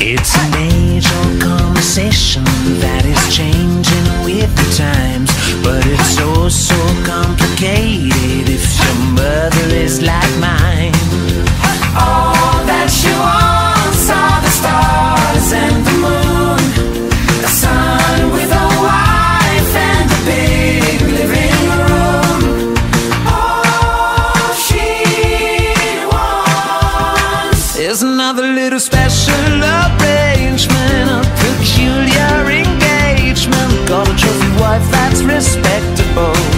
It's an age-old conversation that is changing with the times, but it's so so complicated if your mother is like mine. Another little special arrangement, a peculiar engagement. Got a trophy wife that's respectable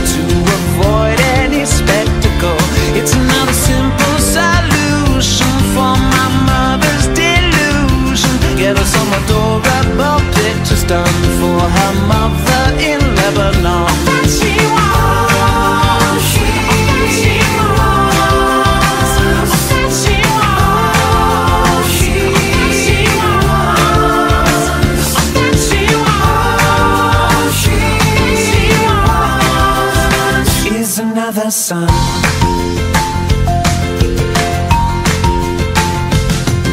son.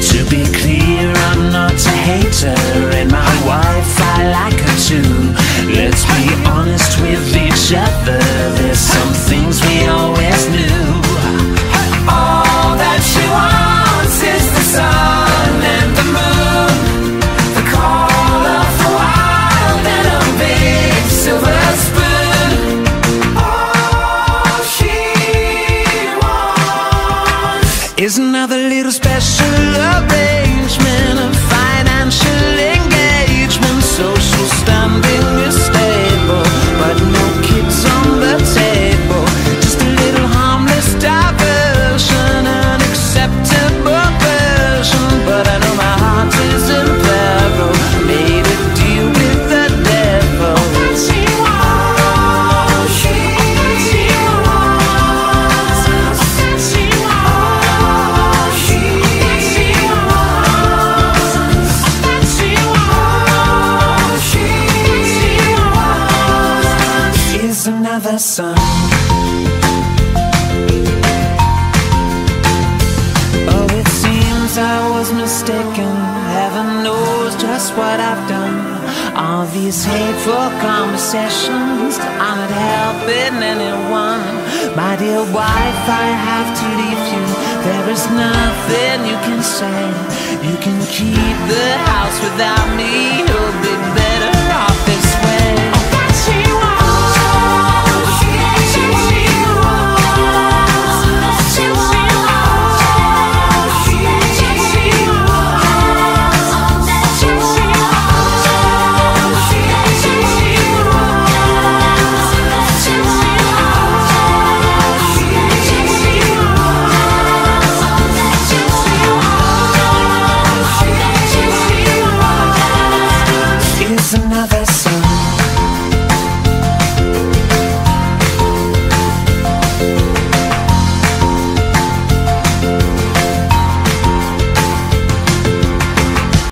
To be clear, I'm not a hater, son. Oh, it seems I was mistaken. Heaven knows just what I've done. All these hateful conversations are not helping anyone. My dear wife, I have to leave you. There is nothing you can say. You can keep the house without me. Oh, big